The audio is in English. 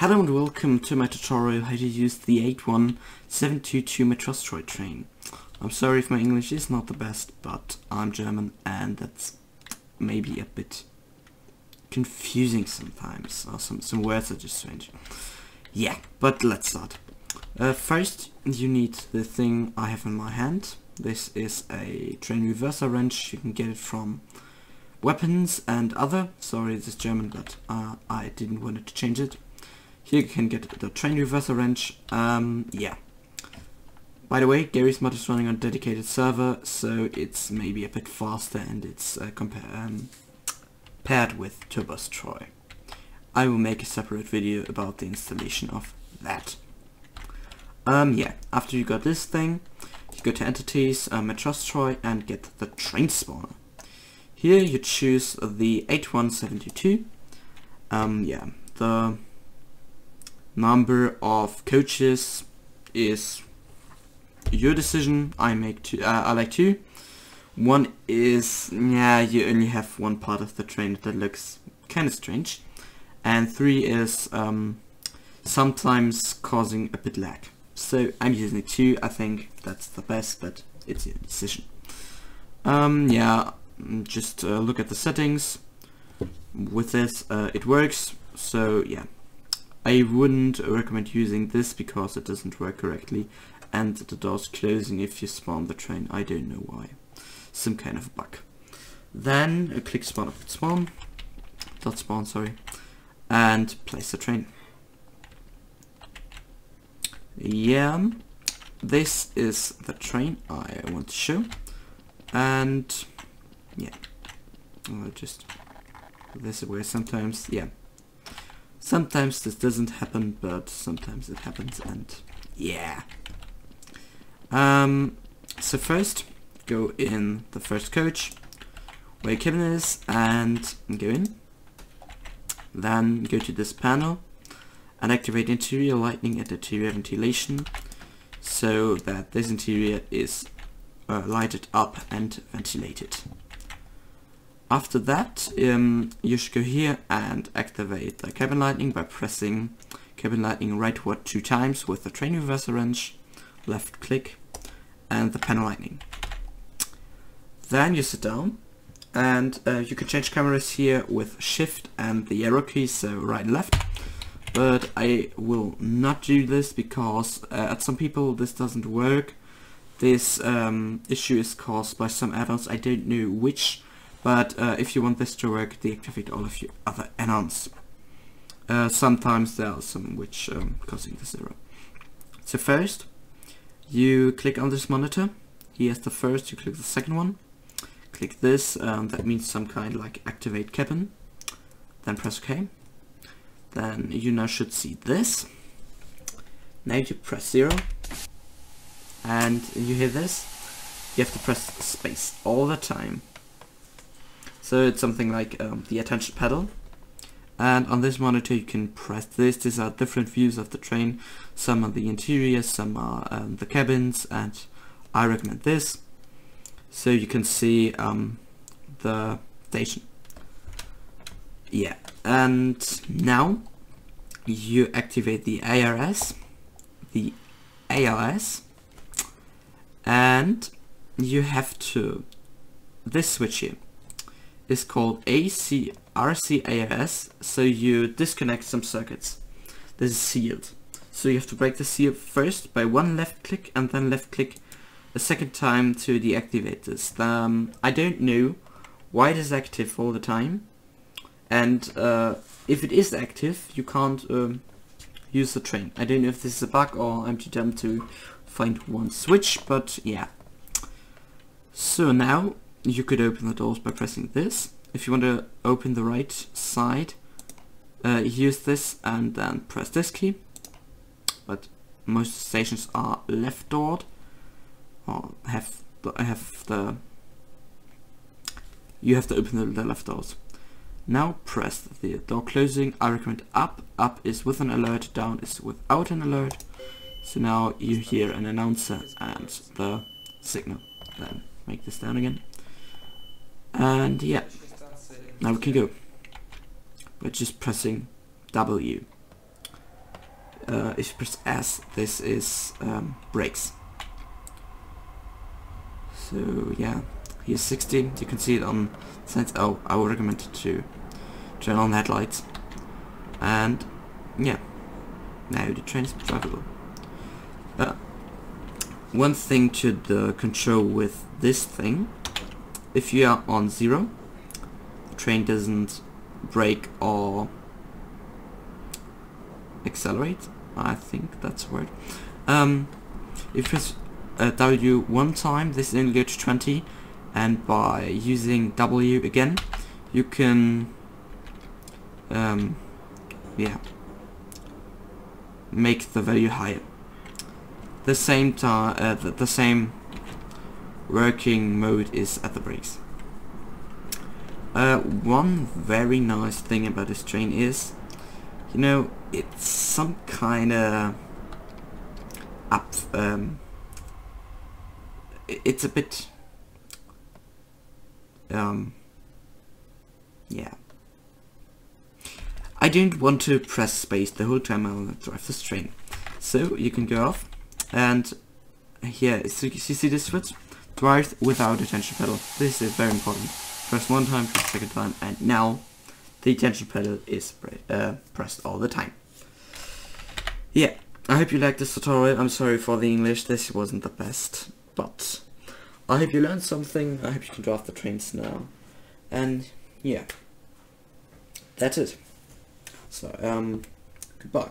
Hello and welcome to my tutorial how to use the 81722 Metrostroi train. I'm sorry if my English is not the best, but I'm German and that's maybe a bit confusing sometimes, or some, some words are just strange. Yeah, but let's start. Uh, first, you need the thing I have in my hand. This is a train reverser wrench, you can get it from weapons and other. Sorry, this is German, but uh, I didn't want to change it. Here you can get the train reverser wrench. Um, yeah. By the way, Garry's mod is running on a dedicated server, so it's maybe a bit faster and it's uh, um, paired with Turbostroi. I will make a separate video about the installation of that. Um, yeah, after you got this thing, you go to Entities, um, Metrostroi, and get the Train Spawner. Here you choose the 8172. Um, yeah, the number of coaches is your decision. I make two. Uh, I like two. One is yeah, you only have one part of the train that looks kind of strange, and three is um, sometimes causing a bit lag. So I'm using two. I think that's the best, but it's your decision. Um, yeah, Mm, just uh, look at the settings with this uh, it works so yeah I wouldn't recommend using this because it doesn't work correctly and the door's closing if you spawn the train. I don't know why. Some kind of bug. Then uh, click spawn up spawn dot spawn sorry and place the train. Yeah this is the train I want to show. And yeah. I'll just this away sometimes, yeah. Sometimes this doesn't happen, but sometimes it happens and yeah. Um, so first, go in the first coach, where your cabin is, and go in. Then go to this panel and activate interior lighting and interior ventilation so that this interior is uh, lighted up and ventilated. After that, um, you should go here and activate the cabin lighting by pressing cabin lighting rightward two times with the train reverser wrench, left click, and the panel lighting. Then you sit down and uh, you can change cameras here with shift and the arrow keys, so right and left. But I will not do this because uh, at some people this doesn't work. This um, issue is caused by some add-ons, I don't know which, but uh, if you want this to work, deactivate all of your other add-ons. Uh, sometimes there are some which um, causing this error. So first, you click on this monitor. Here's the first, you click the second one. Click this, um, that means some kind like activate cabin. Then press OK. Then you now should see this. Now you press 0. And you hear this. You have to press space all the time. So it's something like um, the attention pedal. And on this monitor you can press this. These are different views of the train. Some are the interior, some are um, the cabins, and I recommend this. So you can see um, the station. Yeah, and now you activate the ARS, the ALS, and you have to, this switch here, is called AC RCAS, so you disconnect some circuits. This is sealed. So you have to break the seal first by one left click and then left click a second time to deactivate this. Um, I don't know why it is active all the time and uh, if it is active you can't um, use the train. I don't know if this is a bug or I'm too dumb to find one switch but yeah. So now you could open the doors by pressing this. If you want to open the right side, uh, use this and then press this key. But most stations are left doored or have the, have the you have to open the, the left doors. Now press the door closing. I recommend up. Up is with an alert, down is without an alert. So now you hear an announcer and the signal. Then make this down again. And yeah, now we can go. We're just pressing W. uh, if you press S, this is um, brakes. So yeah, here's 60. You can see it on signs. Oh, I would recommend to turn on headlights. And yeah, now the train is drivable. Uh, one thing to the control with this thing, if you are on zero, the train doesn't brake or accelerate. I think that's a word. Um, if press uh, W one time, this is only go to 20, and by using W again, you can, um, yeah, make the value higher. The same time, uh, the, the same working mode is at the brakes. Uh, one very nice thing about this train is, you know, it's some kind of up. Um, it's a bit. Um. Yeah. I don't want to press space the whole time I'll drive this train. So you can go off and here, so you see this switch? Drive without attention pedal. This is very important. Press one time, press second time, and now the tension pedal is uh, pressed all the time. Yeah, I hope you liked this tutorial. I'm sorry for the English, this wasn't the best, but I hope you learned something. I hope you can draft the trains now. And yeah, that's it. So, um, goodbye.